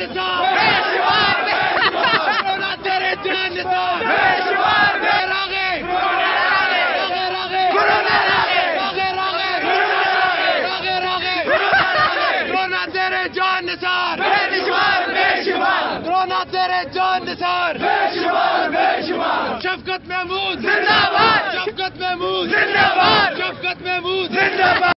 نظام پیشوار دولت در جان نظام پیشوار راغی راغی راغی دولت در جان نظام پیشوار پیشوار دولت در جان نظام پیشوار پیشوار شفقت محمود زنده‌باد شفقت محمود زنده‌باد شفقت محمود زنده‌باد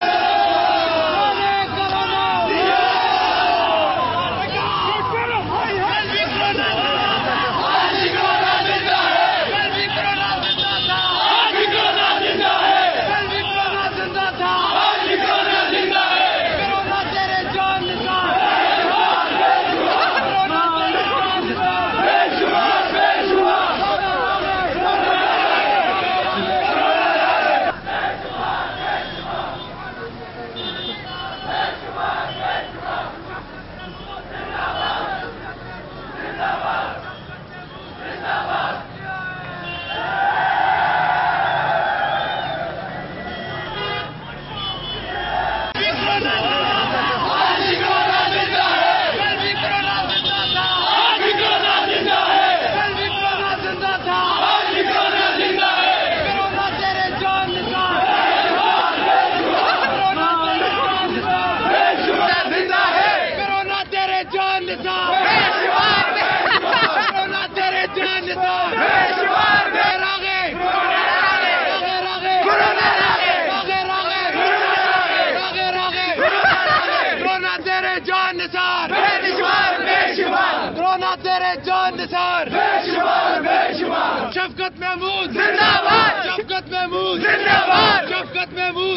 تیرے جان نثار بے شمار بے شمار شفقت محمود۔ زندہ باد شفقت محمود۔ زندہ باد شفقت محمود۔